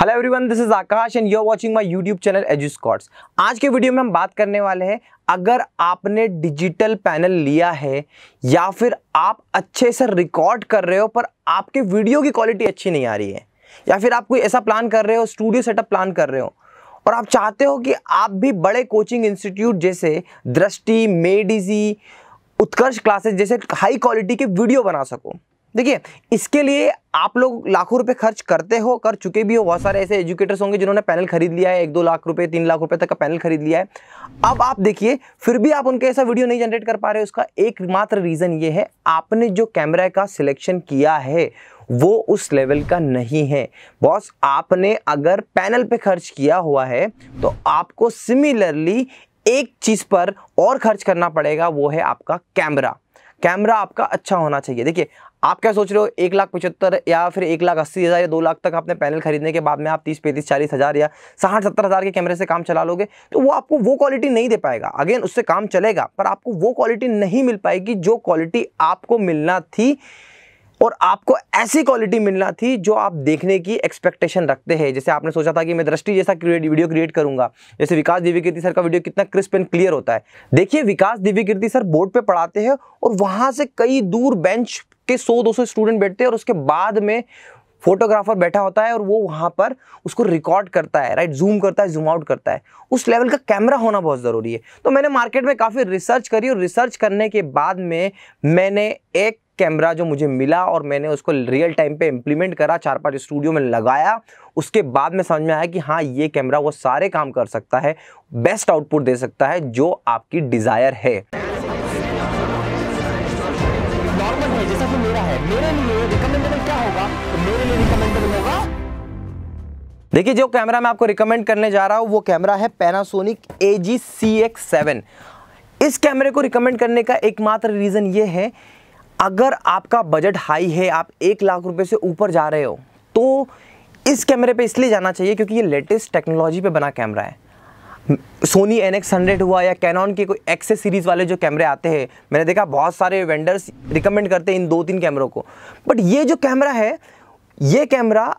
Hello everyone this is Akash and you are watching my YouTube channel Edu Scots आज के video में हम बात करने वाले हैं, अगर आपने डिजिटल पैनल लिया है, या फिर आप अच्छे से रिकॉर्ड कर रहे हो, पर आपके वीडियो की क्वालिटी अच्छी नहीं आ रही है, या फिर आप कोई ऐसा प्लान कर रहे हो स्टूडियो सेटअप प्लान कर रहे हो, और आप चाहते हो कि आप भी बड़े कोचिंग इंस्टीट्यूट जैसे Drishti Made Easy Utkarsh classes जैसे हाई क्वालिटी के वीडियो बना सको देखिए, इसके लिए आप लोग लाखों रुपए खर्च करते हो, कर चुके भी हो, बहुत सारे ऐसे एजुकेटर्स होंगे जिन्होंने पैनल खरीद लिया है, एक दो लाख रुपए, तीन लाख रुपए तक का पैनल खरीद लिया है। अब आप देखिए, फिर भी आप उनके ऐसा वीडियो नहीं जनरेट कर पा रहे उसका एकमात्र रीज़न ये है, आपने जो कैमरा का सिलेक्शन किया है, वो उस लेवल का नहीं है। बॉस आपने अगर पैनल पे खर्च किया हुआ है तो आपको सिमिलरली एक चीज़ पर और खर्च करना पड़ेगा, वो है आपका कैमरा कैमरा आपका अच्छा होना चाहिए। देखिए, आप क्या सोच रहे हो, एक लाख पचहत्तर या फिर एक लाख अस्सी हज़ार या दो लाख तक आपने पैनल खरीदने के बाद में आप तीस, पैंतीस, चालीस हज़ार या साठ, सत्तर हज़ार के कैमरे से काम चला लोगे तो वो आपको वो क्वालिटी नहीं दे पाएगा। अगेन उससे काम चलेगा, पर आपको वो क्वालिटी नहीं मिल पाएगी जो क्वालिटी आपको मिलना थी। और आपको ऐसी क्वालिटी मिलना थी जो आप देखने की एक्सपेक्टेशन रखते हैं। जैसे आपने सोचा था कि मैं दृष्टि जैसा क्रिएट वीडियो क्रिएट करूँगा। जैसे विकास दिव्य कीर्ति सर का वीडियो कितना क्रिस्प एंड क्लियर होता है। देखिए, विकास दिव्य कीर्ति सर बोर्ड पे पढ़ाते हैं और वहाँ से कई दूर बेंच के 100-200 स्टूडेंट बैठते हैं और उसके बाद में फोटोग्राफर बैठा होता है और वो वहाँ पर उसको रिकॉर्ड करता है राइट जूम करता है जूम आउट करता है। उस लेवल का कैमरा होना बहुत ज़रूरी है। तो मैंने मार्केट में काफ़ी रिसर्च करी और रिसर्च करने के बाद में मैंने एक कैमरा जो मुझे मिला और मैंने उसको रियल टाइम पे इम्प्लीमेंट करा चार पाँच स्टूडियो में लगाया। उसके बाद में समझ में आया कि हाँ ये कैमरा वो सारे काम कर सकता है बेस्ट आउटपुट दे सकता है जो आपकी डिज़ायर है। नॉर्मल है जैसा कि मेरा है। मेरे लिए रिकमेंडेबल क्या होगा? तो मेरे लिए रिकमेंडेबल होगा देखिए जो कैमरा मैं आपको रिकमेंड करने जा रहा हूँ वो कैमरा है Panasonic A G C X seven इस कैमरे को रिकमेंड करने का एकमात्र रीज़न ये है अगर आपका बजट हाई है, आप एक लाख रुपए से ऊपर जा रहे हो तो इस कैमरे पे इसलिए जाना चाहिए क्योंकि ये लेटेस्ट टेक्नोलॉजी पे बना कैमरा है। सोनी एन एक्स हंड्रेड हुआ या कैनॉन के कोई एक्सेस सीरीज़ वाले जो कैमरे आते हैं, मैंने देखा बहुत सारे वेंडर्स रिकमेंड करते हैं इन दो तीन कैमरों को। बट ये जो कैमरा है, ये कैमरा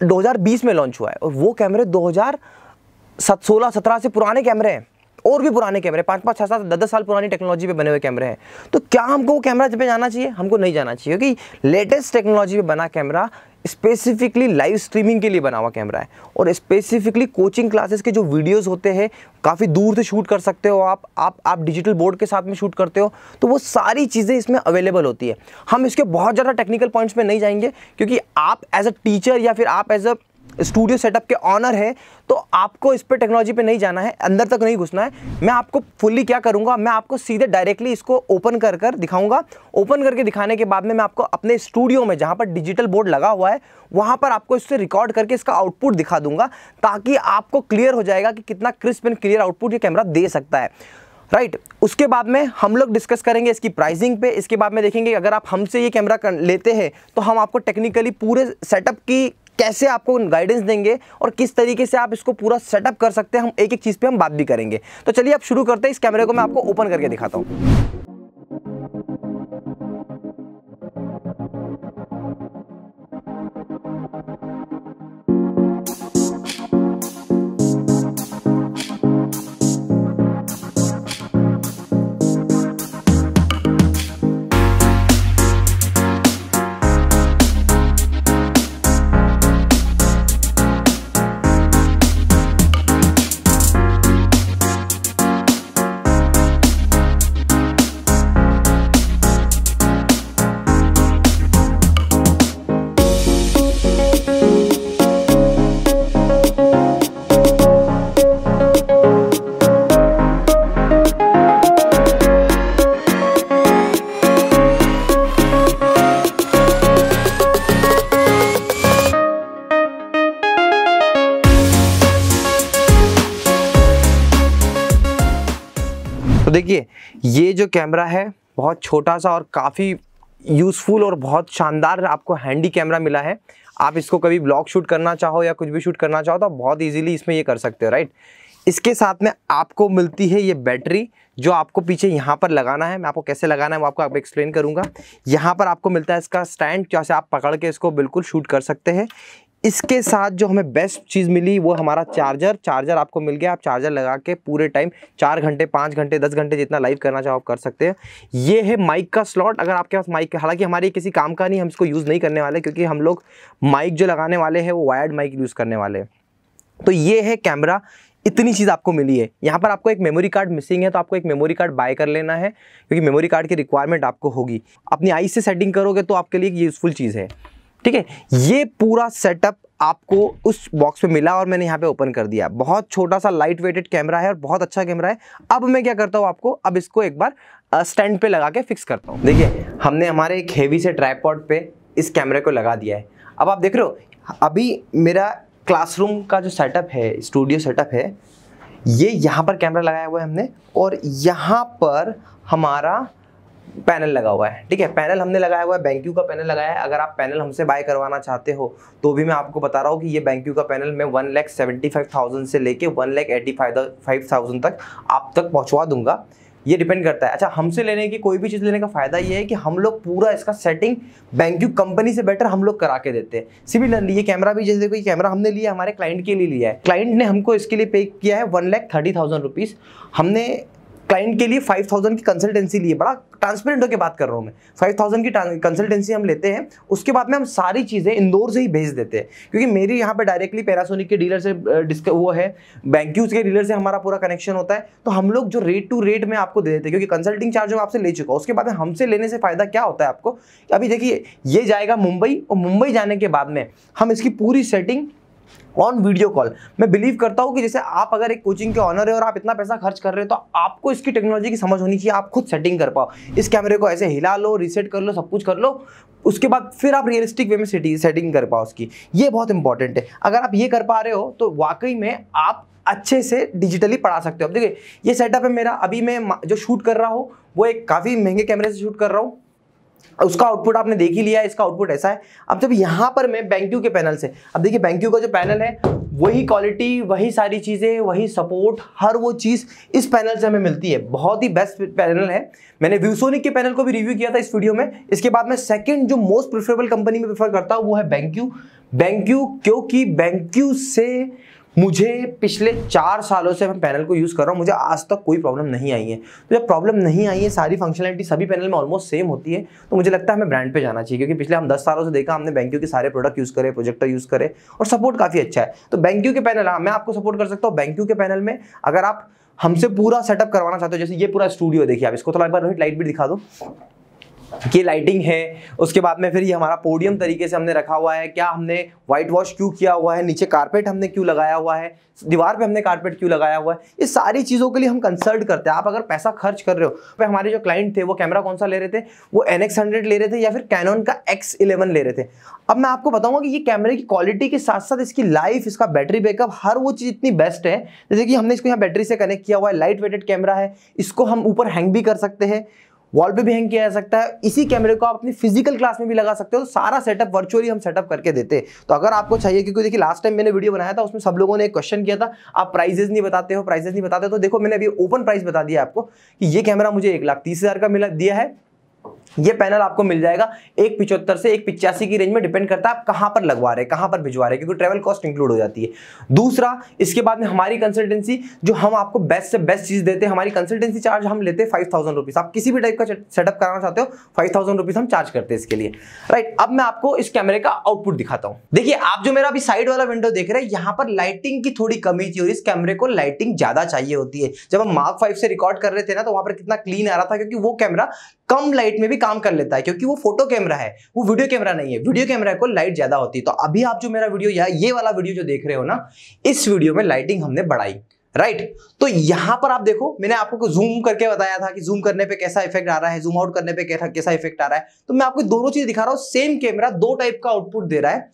2020 में लॉन्च हुआ है और वो कैमरे 2016 17 से पुराने कैमरे हैं। और भी पुराने कैमरे, पाँच पाँच छः सात, दस दस साल पुरानी टेक्नोलॉजी पे बने हुए कैमरे हैं। तो क्या हमको वो कैमरा पे जाना चाहिए? हमको नहीं जाना चाहिए, क्योंकि लेटेस्ट टेक्नोलॉजी पे बना कैमरा स्पेसिफिकली लाइव स्ट्रीमिंग के लिए बना हुआ कैमरा है। और स्पेसिफिकली कोचिंग क्लासेस के जो वीडियोस होते हैं, काफ़ी दूर से शूट कर सकते हो आप। आप आप डिजिटल बोर्ड के साथ में शूट करते हो तो वो सारी चीज़ें इसमें अवेलेबल होती है। हम इसके बहुत ज़्यादा टेक्निकल पॉइंट्स में नहीं जाएँगे, क्योंकि आप एज अ टीचर या फिर आप एज अ स्टूडियो सेटअप के ऑनर है तो आपको इस पर टेक्नोलॉजी पे नहीं जाना है, अंदर तक नहीं घुसना है मैं आपको फुल्ली क्या करूँगा, मैं आपको सीधे डायरेक्टली इसको ओपन कर कर दिखाऊँगा ओपन करके दिखाने के बाद में मैं आपको अपने स्टूडियो में जहाँ पर डिजिटल बोर्ड लगा हुआ है, वहाँ पर आपको इससे रिकॉर्ड करके इसका आउटपुट दिखा दूँगा, ताकि आपको क्लियर हो जाएगा कि कितना क्रिस्प एंड क्लियर आउटपुट ये कैमरा दे सकता है राइट right. उसके बाद में हम लोग डिस्कस करेंगे इसकी प्राइसिंग पे, इसके बाद में देखेंगे अगर आप हमसे ये कैमरा लेते हैं तो हम आपको टेक्निकली पूरे सेटअप की कैसे आपको गाइडेंस देंगे और किस तरीके से आप इसको पूरा सेटअप कर सकते हैं, हम एक एक चीज़ पे हम बात भी करेंगे। तो चलिए आप शुरू करते हैं, इस कैमरे को मैं आपको ओपन करके दिखाता हूँ। देखिए, ये जो कैमरा है, बहुत छोटा सा और काफ़ी यूज़फुल और बहुत शानदार आपको हैंडी कैमरा मिला है। आप इसको कभी ब्लॉग शूट करना चाहो या कुछ भी शूट करना चाहो तो आप बहुत इजीली इसमें ये कर सकते हो राइट इसके साथ में आपको मिलती है ये बैटरी जो आपको पीछे यहाँ पर लगाना है। मैं आपको कैसे लगाना है वो आपको आप एक्सप्लेन करूँगा। यहाँ पर आपको मिलता है इसका स्टैंड जैसे आप पकड़ के इसको बिल्कुल शूट कर सकते हैं। इसके साथ जो हमें बेस्ट चीज़ मिली, वो हमारा चार्जर चार्जर आपको मिल गया। आप चार्जर लगा के पूरे टाइम चार घंटे, पाँच घंटे, दस घंटे जितना लाइव करना चाहो आप कर सकते हैं। ये है माइक का स्लॉट अगर आपके पास माइक हालाँकि हमारे किसी काम का नहीं, हम इसको यूज़ नहीं करने वाले, क्योंकि हम लोग माइक जो लगाने वाले हैं, वो वायर्ड माइक यूज़ करने वाले हैं। तो ये है कैमरा इतनी चीज़ आपको मिली है। यहाँ पर आपको एक मेमोरी कार्ड मिसिंग है तो आपको एक मेमोरी कार्ड बाय कर लेना है, क्योंकि मेमोरी कार्ड की रिक्वायरमेंट आपको होगी। अपनी आई से सेटिंग करोगे तो आपके लिए यूज़फुल चीज़ है। ठीक है? ये पूरा सेटअप आपको उस बॉक्स में मिला और मैंने यहाँ पे ओपन कर दिया। बहुत छोटा सा लाइट वेटेड कैमरा है और बहुत अच्छा कैमरा है। अब मैं क्या करता हूँ आपको? अब इसको एक बार स्टैंड पे लगा के फिक्स करता हूँ। देखिए, हमने हमारे एक हेवी से ट्राईपॉड पे इस कैमरे को लगा दिया है। अब आप देख रहे हो, अभी मेरा क्लासरूम का जो सेटअप है स्टूडियो सेटअप है, ये यहाँ पर कैमरा लगाया हुआ है हमने और यहाँ पर हमारा पैनल लगा हुआ है, ठीक है? पैनल हमने लगाया हुआ है बैंक्यू का पैनल लगाया है। अगर आप पैनल हमसे बाय करवाना चाहते हो तो भी मैं आपको बता रहा हूँ कि ये बैंक्यू का पैनल मैं one lakh seventy five thousand से लेके one lakh eighty five five thousand तक आप तक पहुँचवा दूँगा। ये डिपेंड करता है। अच्छा हमसे लेने की कोई भी चीज़ लेने का फ़ायदा ये है कि हम लोग पूरा इसका सेटिंग बैंक्यू कंपनी से बेटर हम लोग करा के देते हैं। सिमिलरली ये कैमरा भी जैसे कोई कैमरा हमने लिया हमारे क्लाइंट के लिए लिया है। क्लाइंट ने हमको इसके लिए पे किया है one lakh thirty thousand rupees हमने क्लाइंट के लिए फाइव थाउज़ेंड की कंसल्टेंसी लिए बड़ा ट्रांसपेरेंट होकर बात कर रहा हूँ मैं। फाइव थाउज़ेंड की कंसल्टेंसी हम लेते हैं, उसके बाद में हम सारी चीज़ें इंदौर से ही भेज देते हैं। क्योंकि मेरी यहाँ पे डायरेक्टली पैरासोनिक के डीलर से डिस्क वो है बैंक्यूज के डीलर से हमारा पूरा कनेक्शन होता है। तो हम लोग जो रेट टू रेट में आपको दे देते हैं, क्योंकि कंसल्टिंग चार्ज हम आपसे ले चुका उसके बाद हमसे लेने से फ़ायदा क्या होता है आपको? अभी देखिए, ये जाएगा मुंबई और मुंबई जाने के बाद में हम इसकी पूरी सेटिंग ऑन वीडियो कॉल मैं बिलीव करता हूँ कि जैसे आप अगर एक कोचिंग के ऑनर है और आप इतना पैसा खर्च कर रहे हो तो आपको इसकी टेक्नोलॉजी की समझ होनी चाहिए, आप खुद सेटिंग कर पाओ। इस कैमरे को ऐसे हिला लो रीसेट कर लो, सब कुछ कर लो, उसके बाद फिर आप रियलिस्टिक वे में सेटिंग कर पाओ उसकी। ये बहुत इंपॉर्टेंट है। अगर आप ये कर पा रहे हो तो वाकई में आप अच्छे से डिजिटली पढ़ा सकते हो। अब देखिए, ये सेटअप है मेरा। अभी मैं जो शूट कर रहा हूँ, वो एक काफ़ी महँगे कैमरे से शूट कर रहा हूँ। उसका आउटपुट आपने देख ही लिया है, इसका आउटपुट ऐसा है। अब जब यहाँ पर मैं बैंक्यू के पैनल से, अब देखिए बैंक्यू का जो पैनल है, वही क्वालिटी वही सारी चीज़ें, वही सपोर्ट हर वो चीज़ इस पैनल से हमें मिलती है। बहुत ही बेस्ट पैनल है। मैंने व्यूसोनिक के पैनल को भी रिव्यू किया था इस वीडियो में। इसके बाद मैं सेकंड जो मोस्ट प्रिफरेबल कंपनी में प्रेफर करता हूँ, वो है बैंक्यू बैंक्यू क्योंकि बैंक्यू से मुझे पिछले चार सालों से मैं पैनल को यूज़ कर रहा हूँ, मुझे आज तक कोई प्रॉब्लम नहीं आई है। तो जब प्रॉब्लम नहीं आई है, सारी फंक्शनलिटी सभी पैनल में ऑलमोस्ट सेम होती है तो मुझे लगता है हमें ब्रांड पे जाना चाहिए, क्योंकि पिछले हम दस सालों से देखा, हमने बैंक्यू के सारे प्रोडक्ट यूज़ करे प्रोजेक्टर यूज़ करे, और सपोर्ट काफ़ी अच्छा है। तो बैंक्यू के पैनल हाँ मैं आपको सपोर्ट कर सकता हूँ बैंक्यू के पैनल में अगर आप हमसे पूरा सेटअप करवाना चाहते हो, जैसे ये पूरा स्टूडियो देखिए आप, इसको थोड़ा एक बार लाइट भी दिखा दो। ये लाइटिंग है। उसके बाद में फिर ये हमारा पोडियम तरीके से हमने रखा हुआ है। क्या हमने व्हाइट वॉश क्यों किया हुआ है? नीचे कारपेट हमने क्यों लगाया हुआ है? दीवार पे हमने कारपेट क्यों लगाया हुआ है? ये सारी चीज़ों के लिए हम कंसल्ट करते हैं। आप अगर पैसा खर्च कर रहे हो तो हमारे जो क्लाइंट थे, वो कैमरा कौन सा ले रहे थे? वो एन एक्स हंड्रेड ले रहे थे या फिर कैनन का एक्स ले रहे थे? अब मैं आपको बताऊँगा कि ये कैमरे की क्वालिटी के साथ साथ इसकी लाइफ इसका बैटरी बैकअप हर वो चीज़ इतनी बेस्ट है। जैसे कि हमने इसको यहाँ बैटरी से कनेक्ट किया हुआ है। लाइट वेटेड कैमरा है। इसको हम ऊपर हैंग भी कर सकते हैं। वॉल पे भी हैंग किया जा सकता है। इसी कैमरे को आप अपनी फ़िज़िकल क्लास में भी लगा सकते हो। तो सारा सेटअप वर्चुअली हम सेटअप करके देते। तो अगर आपको चाहिए, क्योंकि देखिए लास्ट टाइम मैंने वीडियो बनाया था, उसमें सब लोगों ने एक क्वेश्चन किया था, आप प्राइजेस नहीं बताते हो प्राइजेस नहीं बताते तो देखो मैंने अभी ओपन प्राइस बता दिया आपको कि ये कैमरा मुझे एक लाख तीस हज़ार का मिला, दिया है। ये पैनल आपको मिल जाएगा। एक पिचहत्तर से एक पिचासी की रेंज में डिपेंड करता है आप कहाँ पर लगवा रहे हैं, कहाँ पर भिजवा रहे हैं, क्योंकि ट्रेवल कॉस्ट इंक्लूड हो जाती है। दूसरा, इसके बाद में हमारी कंसल्टेंसी जो हम आपको बेस्ट से बेस्ट चीज़ देते हैं, हमारी कंसल्टेंसी चार्ज हम लेते हैं फाइव थाउज़ेंड रुपीज़ आप किसी भी टाइप का सेटअप कराना चाहते हो फाइव थाउज़ेंड हम चार्ज करते हैं इसके लिए। राइट अब मैं आपको इस कैमरे का आउटपुट दिखाता हूँ। देखिए, आप जो मेरा अभी साइड वाला विंडो देख रहे हैं, यहाँ पर लाइटिंग की थोड़ी कमी थी और इस कैमरे को लाइटिंग ज़्यादा चाहिए होती है। जब हम मार्क फाइव से रिकॉर्ड कर रहे थे ना तो वहाँ पर कितना क्लीन आ रहा था, क्योंकि वो कैमरा कम लाइट में भी काम कर लेता है, क्योंकि वो फ़ोटो कैमरा है, वो वीडियो कैमरा नहीं है। वीडियो कैमरा को लाइट ज़्यादा होती है। तो अभी आप जो मेरा वीडियो या ये वाला वीडियो जो देख रहे हो ना, इस वीडियो में लाइटिंग हमने बढ़ाई राइट right? तो यहाँ पर आप देखो, मैंने आपको जूम करके बताया था कि जूम करने पे कैसा इफ़ेक्ट आ रहा है जूम आउट करने पे कैसा इफ़ेक्ट आ रहा है। तो मैं आपको दोनों चीज़ दिखा रहा हूँ सेम कैमरा दो टाइप का आउटपुट दे रहा है।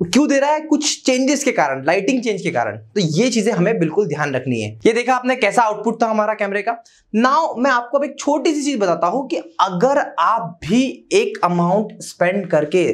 क्यों दे रहा है? कुछ चेंजेस के कारण लाइटिंग चेंज के कारण। तो ये चीज़ें हमें बिल्कुल ध्यान रखनी है। ये देखा आपने कैसा आउटपुट था हमारा कैमरे का? नाउ मैं आपको अब एक छोटी सी चीज़ बताता हूँ कि अगर आप भी एक अमाउंट स्पेंड करके,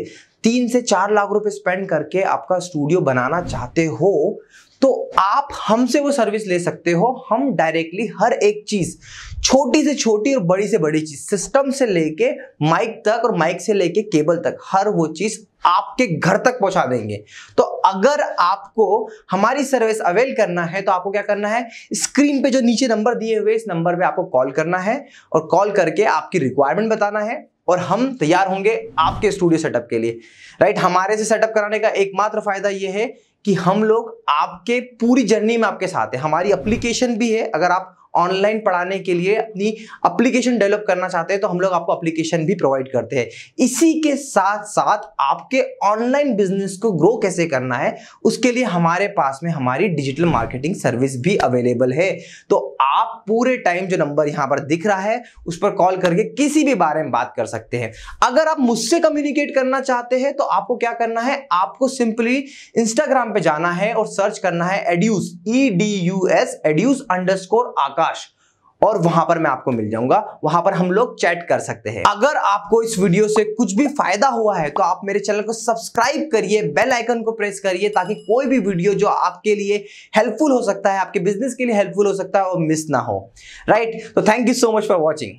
तीन से चार लाख रुपए स्पेंड करके आपका स्टूडियो बनाना चाहते हो तो आप हमसे वो सर्विस ले सकते हो। हम डायरेक्टली हर एक चीज़, छोटी से छोटी और बड़ी से बड़ी चीज़ सिस्टम से लेके माइक तक और माइक से लेके केबल तक, हर वो चीज़ आपके घर तक पहुँचा देंगे। तो अगर आपको हमारी सर्विस अवेल करना है तो आपको क्या करना है? स्क्रीन पे जो नीचे नंबर दिए हुए, इस नंबर पे आपको कॉल करना है और कॉल करके आपकी रिक्वायरमेंट बताना है और हम तैयार होंगे आपके स्टूडियो सेटअप के लिए। राइट हमारे से सेटअप कराने का एकमात्र फ़ायदा यह है कि हम लोग आपके पूरी जर्नी में आपके साथ है। हमारी एप्लीकेशन भी है। अगर आप ऑनलाइन पढ़ाने के लिए अपनी अप्लीकेशन डेवलप करना चाहते हैं तो हम लोग आपको अप्लीकेशन भी प्रोवाइड करते हैं। इसी के साथ साथ आपके ऑनलाइन बिज़नेस को ग्रो कैसे करना है, उसके लिए हमारे पास में हमारी डिजिटल मार्केटिंग सर्विस भी अवेलेबल है। तो आप पूरे टाइम जो नंबर यहाँ पर दिख रहा है, उस पर कॉल करके किसी भी बारे में बात कर सकते हैं। अगर आप मुझसे कम्युनिकेट करना चाहते हैं तो आपको क्या करना है, आपको सिंपली इंस्टाग्राम पे जाना है और सर्च करना है Edus E D U S Edus underscore आकार आकाश और वहाँ पर मैं आपको मिल जाऊँगा। वहाँ पर हम लोग चैट कर सकते हैं। अगर आपको इस वीडियो से कुछ भी फ़ायदा हुआ है तो आप मेरे चैनल को सब्सक्राइब करिए, बेल आइकन को प्रेस करिए, ताकि कोई भी वीडियो जो आपके लिए हेल्पफुल हो सकता है, आपके बिज़नेस के लिए हेल्पफुल हो सकता है, वो मिस ना हो। राइट? तो thank you so much for watching.